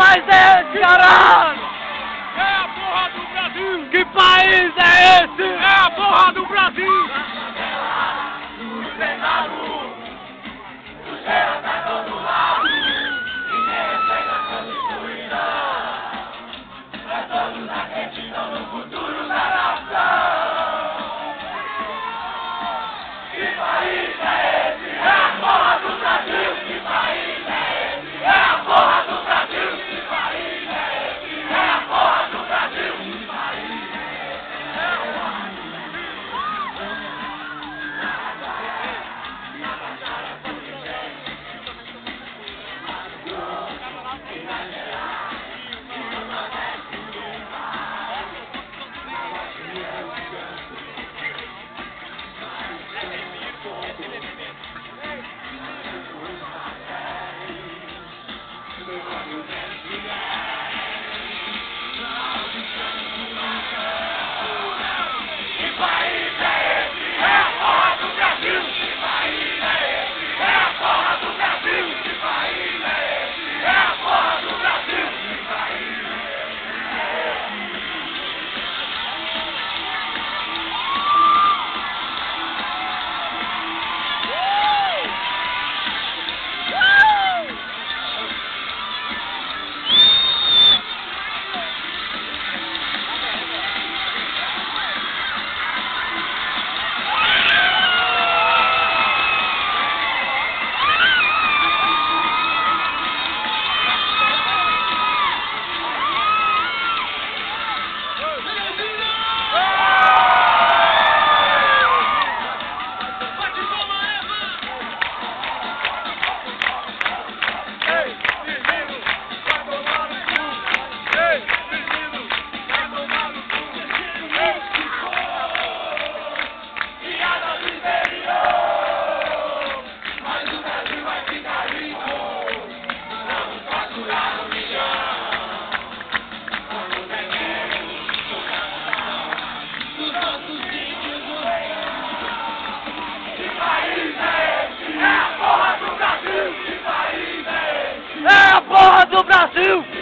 país é esse, caralho? É a porra do Brasil! Que país é esse? É a porra do Brasil! É do Brasil!